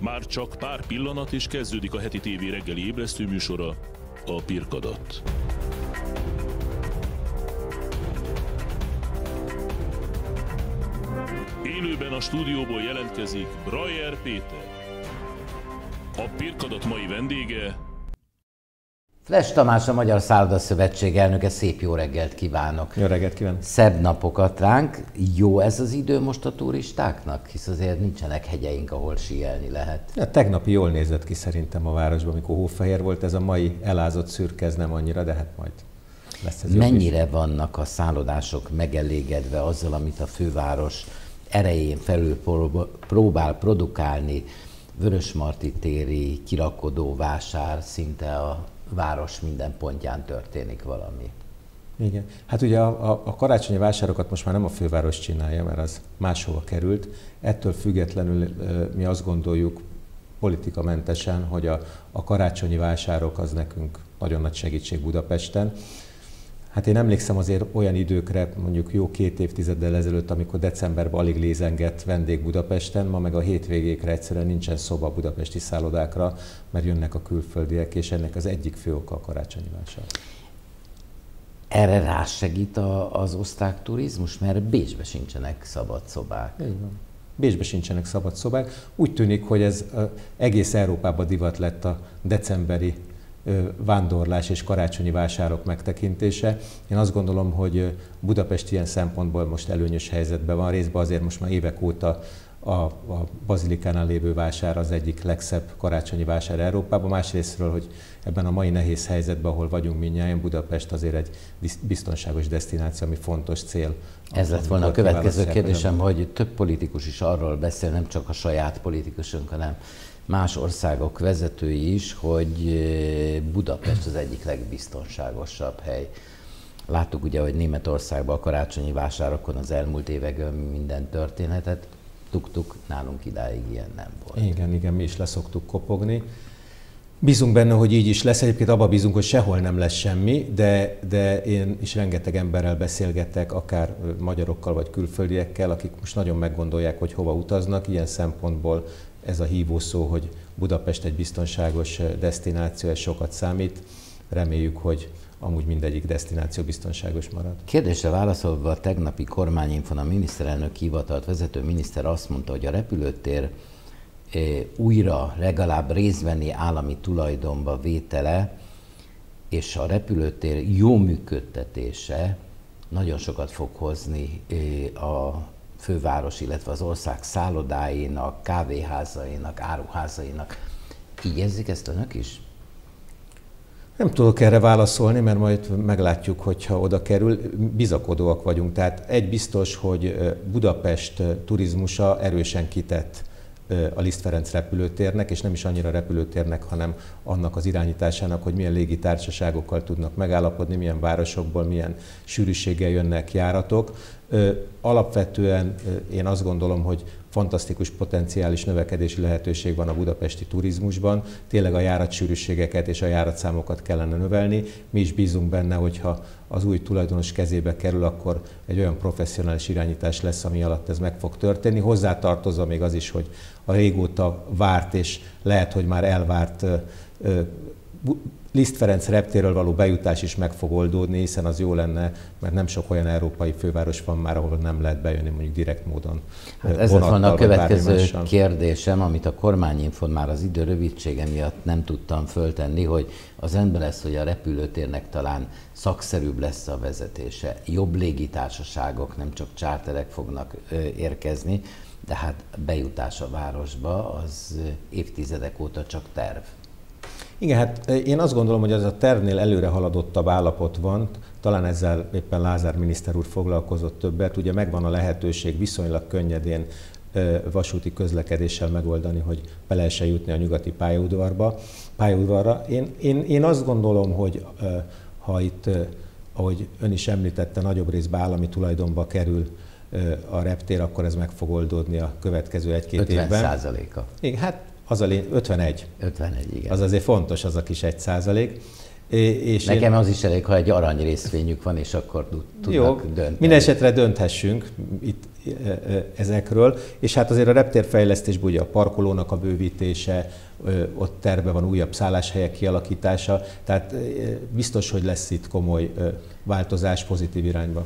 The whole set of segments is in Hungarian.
Már csak pár pillanat és kezdődik a heti tévé reggeli ébresztő műsora, a Pirkadat. Élőben a stúdióból jelentkezik Brajer Péter. A Pirkadat mai vendége Fles Tamás, a Magyar Szálloda Szövetség elnöke, szép jó reggelt kívánok! Jó reggelt kívánok! Szebb napokat ránk. Jó ez az idő most a turistáknak? Hisz azért nincsenek hegyeink, ahol síelni lehet. Ja, tegnapi jól nézett ki szerintem a városban, amikor hófehér volt. Ez a mai elázott szürke, ez nem annyira, de hát majd lesz ez Mennyire vannak a szállodások megelégedve azzal, amit a főváros erején felül próbál produkálni, Vörösmarty téri kirakodó vásár szinte a város minden pontján történik valami. Igen. Hát ugye a, a, a karácsonyi vásárokat most már nem a főváros csinálja, mert az máshova került. Ettől függetlenül mi azt gondoljuk politikamentesen, hogy a, a karácsonyi vásárok az nekünk nagyon nagy segítség Budapesten. Hát én emlékszem azért olyan időkre, mondjuk jó két évtizeddel ezelőtt, amikor decemberben alig lézengett vendég Budapesten, ma meg a hétvégékre egyszerűen nincsen szoba budapesti szállodákra, mert jönnek a külföldiek, és ennek az egyik fő oka a karácsonyi vásár. Erre rásegít a, az osztrák turizmus, mert Bécsbe sincsenek szabad szobák. Így van. Sincsenek szabad szobák. Úgy tűnik, hogy ez egész Európában divat lett a decemberi vándorlás és karácsonyi vásárok megtekintése. Én azt gondolom, hogy Budapest ilyen szempontból most előnyös helyzetben van, részben azért most már évek óta a, a Bazilikánál lévő vásár az egyik legszebb karácsonyi vásár Európában, másrésztről, hogy ebben a mai nehéz helyzetben, ahol vagyunk mindjárt, Budapest azért egy biztonságos destináció, ami fontos cél. Ez lett volna a következő kérdésem, hogy több politikus is arról beszél, nem csak a saját politikusunk, hanem más országok vezetői is, hogy eh, Budapest az egyik legbiztonságosabb hely. Láttuk ugye, hogy Németországban a karácsonyi vásárokon az elmúlt években minden történhetett. Tuktuk, nálunk idáig ilyen nem volt. Igen, igen, mi is leszoktuk kopogni. Bízunk benne, hogy így is lesz. Egyébként abba bízunk, hogy sehol nem lesz semmi, de, de én is rengeteg emberrel beszélgetek, akár magyarokkal vagy külföldiekkel, akik most nagyon meggondolják, hogy hova utaznak. Ilyen szempontból ez a hívó szó, hogy Budapest egy biztonságos destináció, ez sokat számít. Reméljük, hogy amúgy mindegyik destináció biztonságos marad. Kérdésre válaszolva a tegnapi kormányinfon a miniszterelnök hivatalt vezető miniszter azt mondta, hogy a repülőtér újra legalább részveni állami tulajdonba vétele és a repülőtér jó működtetése nagyon sokat fog hozni a főváros, illetve az ország szállodáinak, kávéházainak, áruházainak. Így érzik ezt önök is? Nem tudok erre válaszolni, mert majd meglátjuk, hogyha oda kerül. Bizakodóak vagyunk. Tehát egy biztos, hogy Budapest turizmusa erősen kitett a Liszt Ferenc repülőtérnek, és nem is annyira repülőtérnek, hanem annak az irányításának, hogy milyen légitársaságokkal tudnak megállapodni, milyen városokból, milyen sűrűséggel jönnek járatok. Alapvetően én azt gondolom, hogy fantasztikus potenciális növekedési lehetőség van a budapesti turizmusban. Tényleg a járatsűrűségeket és a járatszámokat kellene növelni. Mi is bízunk benne, hogyha az új tulajdonos kezébe kerül, akkor egy olyan professzionális irányítás lesz, ami alatt ez meg fog történni. Hozzátartozza még az is, hogy a régóta várt és lehet, hogy már elvárt Liszt Ferenc reptéről való bejutás is meg fog oldódni, hiszen az jó lenne, mert nem sok olyan európai főváros van már, ahol nem lehet bejönni mondjuk direkt módon. Hát ez lett volna a következő kérdésem, amit a kormányinfon már az idő rövidsége miatt nem tudtam föltenni, hogy az rendben lesz, hogy a repülőtérnek talán szakszerűbb lesz a vezetése, jobb légitársaságok, nem csak csárterek fognak érkezni, de hát bejutás a városba az évtizedek óta csak terv. Igen, hát én azt gondolom, hogy ez a tervnél előre haladottabb állapot van, talán ezzel éppen Lázár miniszter úr foglalkozott többet, ugye megvan a lehetőség viszonylag könnyedén vasúti közlekedéssel megoldani, hogy be lehessen jutni a nyugati pályaudvarba, pályaudvarra. Én, én, én azt gondolom, hogy ha itt, ahogy ön is említette, nagyobb részben állami tulajdonba kerül a reptér, akkor ez meg fog oldódni a következő egy-két évben. 50 százaléka. Igen, hát az a lény, 51. 51, igen. Az azért fontos, az a kis 1 százalék. És Nekem én... az is elég, ha egy arany részvényük van, és akkor tudnak Jó, dönteni. Minden esetre dönthessünk itt ezekről, és hát azért a reptérfejlesztésben ugye a parkolónak a bővítése, ott terve van újabb szálláshelyek kialakítása, tehát biztos, hogy lesz itt komoly változás pozitív irányba.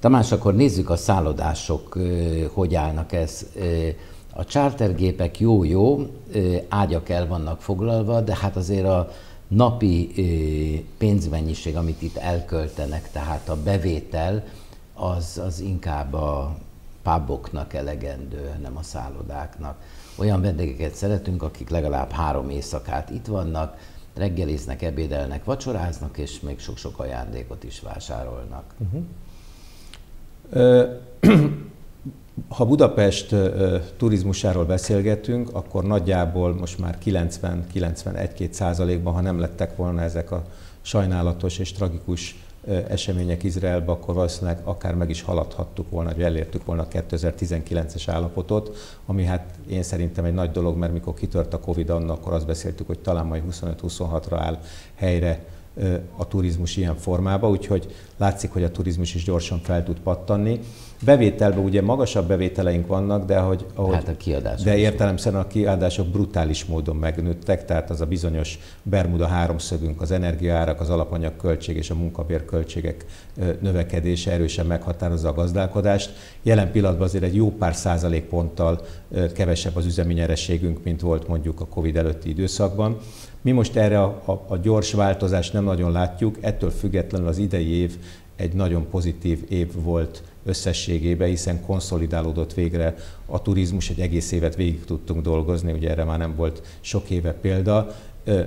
Tamás, akkor nézzük a szállodások, hogy állnak ez. A chartergépek jó-jó, ágyak el vannak foglalva, de hát azért a napi pénzmennyiség, amit itt elköltenek, tehát a bevétel, az, az inkább a puboknak elegendő, nem a szállodáknak. Olyan vendégeket szeretünk, akik legalább három éjszakát itt vannak, reggeliznek, ebédelnek, vacsoráznak, és még sok-sok ajándékot is vásárolnak. Uh-huh. Ha Budapest turizmusáról beszélgetünk, akkor nagyjából most már 90-91-2 százalékban, ha nem lettek volna ezek a sajnálatos és tragikus események Izraelbe, akkor valószínűleg akár meg is haladhattuk volna, hogy elértük volna a 2019-es állapotot, ami hát én szerintem egy nagy dolog, mert mikor kitört a Covid annak, akkor azt beszéltük, hogy talán majd 25-26-ra áll helyre a turizmus ilyen formába, úgyhogy látszik, hogy a turizmus is gyorsan fel tud pattanni. Bevételben ugye magasabb bevételeink vannak, de hogy, ahogy, hát a kiadások de értelemszerűen a kiadások brutális módon megnőttek, tehát az a bizonyos Bermuda háromszögünk, az energiaárak, az alapanyagköltség és a munkabérköltségek növekedése erősen meghatározza a gazdálkodást. Jelen pillanatban azért egy jó pár százalékponttal kevesebb az üzemi nyerességünk, mint volt mondjuk a Covid előtti időszakban. Mi most erre a, a, a gyors változást nem nagyon látjuk, ettől függetlenül az idei év egy nagyon pozitív év volt összességében, hiszen konszolidálódott végre a turizmus, egy egész évet végig tudtunk dolgozni, ugye erre már nem volt sok éve példa,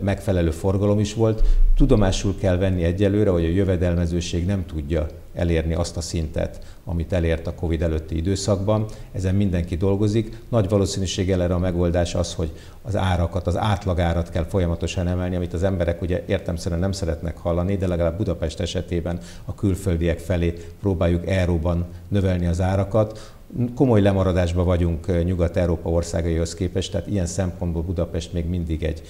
megfelelő forgalom is volt. Tudomásul kell venni egyelőre, hogy a jövedelmezőség nem tudja elérni azt a szintet, amit elért a Covid előtti időszakban. Ezen mindenki dolgozik. Nagy valószínűséggel erre a megoldás az, hogy az árakat, az átlagárat kell folyamatosan emelni, amit az emberek ugye értemszerűen nem szeretnek hallani, de legalább Budapest esetében a külföldiek felé próbáljuk euróban növelni az árakat komoly lemaradásban vagyunk Nyugat-Európa országaihoz képest, tehát ilyen szempontból Budapest még mindig egy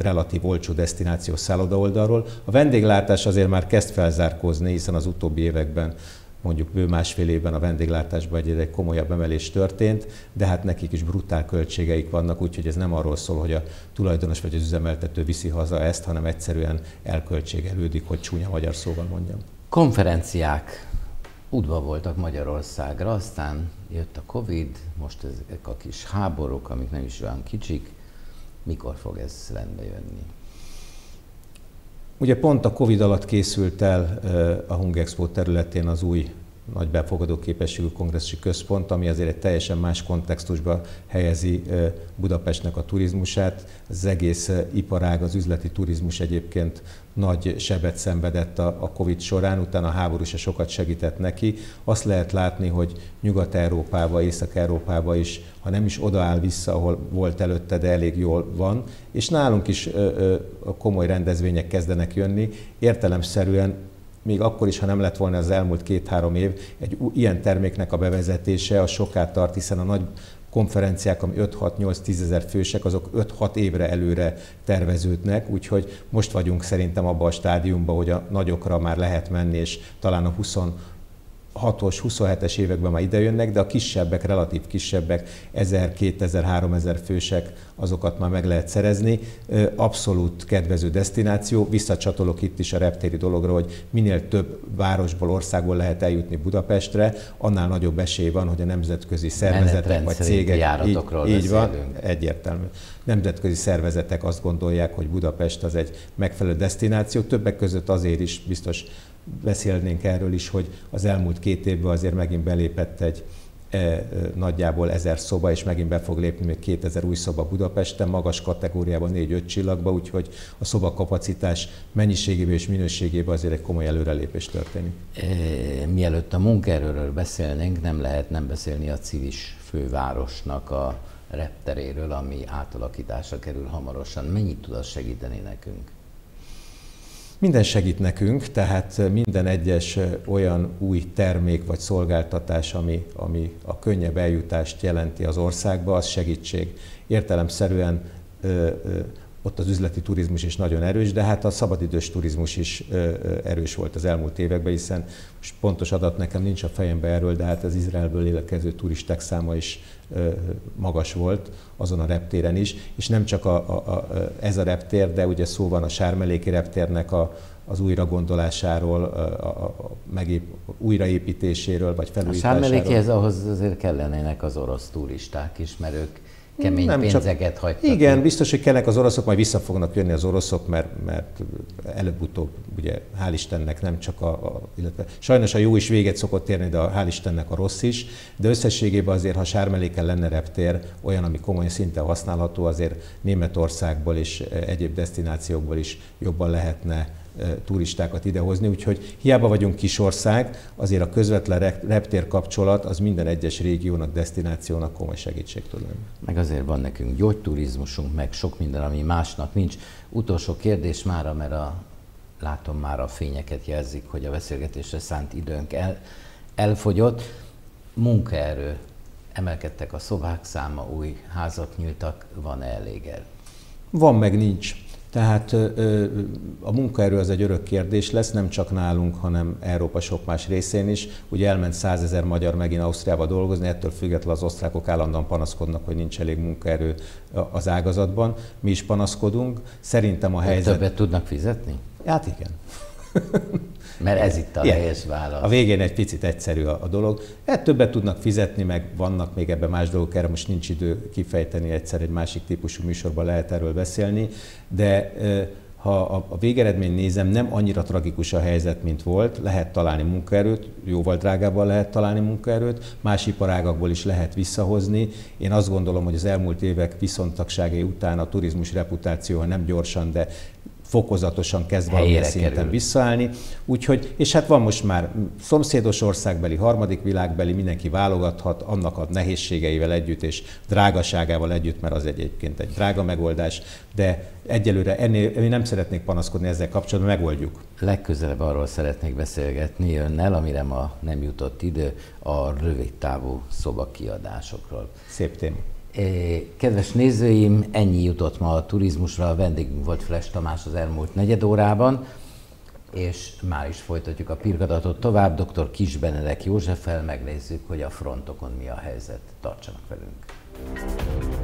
relatív olcsó destináció szálloda oldalról. A vendéglátás azért már kezd felzárkózni, hiszen az utóbbi években mondjuk bő másfél évben a vendéglátásban egy, egy komolyabb emelés történt, de hát nekik is brutál költségeik vannak, úgyhogy ez nem arról szól, hogy a tulajdonos vagy az üzemeltető viszi haza ezt, hanem egyszerűen elköltségelődik, hogy csúnya magyar szóval mondjam. Konferenciák udva voltak Magyarországra, aztán jött a Covid, most ezek a kis háborúk, amik nem is olyan kicsik, mikor fog ez rendbe jönni? Ugye pont a Covid alatt készült el a Hungexpo területén az új nagy befogadó képességű kongresszusi központ, ami azért egy teljesen más kontextusba helyezi Budapestnek a turizmusát. Az egész iparág, az üzleti turizmus egyébként nagy sebet szenvedett a, Covid során, utána a háború se sokat segített neki. Azt lehet látni, hogy Nyugat-Európába, Észak-Európába is, ha nem is odaáll vissza, ahol volt előtte, de elég jól van. És nálunk is komoly rendezvények kezdenek jönni. Értelemszerűen még akkor is, ha nem lett volna az elmúlt két-három év, egy ilyen terméknek a bevezetése a soká tart, hiszen a nagy konferenciák, ami 5-6-8-10 ezer fősek, azok 5-6 évre előre terveződnek, úgyhogy most vagyunk szerintem abban a stádiumban, hogy a nagyokra már lehet menni, és talán a 20 6-os, 27-es években már idejönnek, de a kisebbek, relatív kisebbek, 1000, 2000, 3000 fősek, azokat már meg lehet szerezni. Abszolút kedvező destináció. Visszacsatolok itt is a reptéri dologra, hogy minél több városból, országból lehet eljutni Budapestre, annál nagyobb esély van, hogy a nemzetközi szervezetek vagy cégek, így, így van, egyértelmű. Nemzetközi szervezetek azt gondolják, hogy Budapest az egy megfelelő destináció, többek között azért is biztos beszélnénk erről is, hogy az elmúlt két évben azért megint belépett egy e, nagyjából ezer szoba, és megint be fog lépni még 2000 új szoba Budapesten, magas kategóriában 4-5 csillagba, úgyhogy a szobakapacitás mennyiségében és minőségében azért egy komoly előrelépés történik. E, mielőtt a munkaerőről beszélnénk, nem lehet nem beszélni a civis fővárosnak a repteréről, ami átalakításra kerül hamarosan. Mennyit tud az segíteni nekünk? Minden segít nekünk, tehát minden egyes olyan új termék vagy szolgáltatás, ami, ami a könnyebb eljutást jelenti az országba, az segítség. Értelemszerűen ott az üzleti turizmus is nagyon erős, de hát a szabadidős turizmus is erős volt az elmúlt években, hiszen most pontos adat nekem nincs a fejembe erről, de hát az Izraelből lélekező turisták száma is magas volt azon a reptéren is, és nem csak a, a, a, ez a reptér, de ugye szó van a Sármeléki reptérnek a, az újragondolásáról, a, a, a megép, újraépítéséről, vagy felújításáról. A Sármelékihez ahhoz azért kellenének az orosz turisták is, mert ők kemény nem pénzeket csak, hagytak. Igen, biztos, hogy kellenek az oroszok, majd vissza fognak jönni az oroszok, mert, mert előbb-utóbb, ugye hál' Istennek nem csak a, a, illetve sajnos a jó is véget szokott érni, de a, hál' Istennek a rossz is, de összességében azért, ha Sármeléken lenne reptér, olyan, ami komoly szinten használható, azért Németországból és egyéb destinációkból is jobban lehetne turistákat idehozni, úgyhogy hiába vagyunk kis ország, azért a közvetlen reptér kapcsolat az minden egyes régiónak, destinációnak komoly segítség tud lenni. Meg azért van nekünk gyógyturizmusunk, meg sok minden, ami másnak nincs. Utolsó kérdés mára, mert a, látom már a fényeket jelzik, hogy a beszélgetésre szánt időnk el, elfogyott. Munkaerő, emelkedtek a szobák száma, új házak nyíltak, van-e elég el? Van, meg nincs. Tehát a munkaerő az egy örök kérdés lesz, nem csak nálunk, hanem Európa sok más részén is. Ugye elment százezer magyar megint Ausztriába dolgozni, ettől függetlenül az osztrákok állandóan panaszkodnak, hogy nincs elég munkaerő az ágazatban. Mi is panaszkodunk. Szerintem a helyzet... Többet tudnak fizetni? Hát igen. Mert ez itt a helyes válasz. A végén egy picit egyszerű a, a dolog. Hát többet tudnak fizetni, meg vannak még ebben más dolgok, erre most nincs idő kifejteni, egyszer egy másik típusú műsorban lehet erről beszélni, de ha a végeredmény nézem, nem annyira tragikus a helyzet, mint volt. Lehet találni munkaerőt, jóval drágábban lehet találni munkaerőt, más iparágakból is lehet visszahozni. Én azt gondolom, hogy az elmúlt évek viszontagságai után a turizmus reputáció, nem gyorsan, de fokozatosan kezd valamilyen szinten kerül. visszaállni. Úgyhogy, és hát van most már szomszédos országbeli, harmadik világbeli, mindenki válogathat annak a nehézségeivel együtt és drágaságával együtt, mert az egyébként egy drága megoldás, de egyelőre ennél mi nem szeretnék panaszkodni ezzel kapcsolatban, megoldjuk. Legközelebb arról szeretnék beszélgetni önnel, amire ma nem jutott idő, a rövidtávú szobakiadásokról. Szép téma. Kedves nézőim, ennyi jutott ma a turizmusra, a vendégünk volt Fles Tamás az elmúlt negyed órában, és már is folytatjuk a pirkadatot tovább. Dr. Kis Benedek Józseffel megnézzük, hogy a frontokon mi a helyzet. Tartsanak velünk!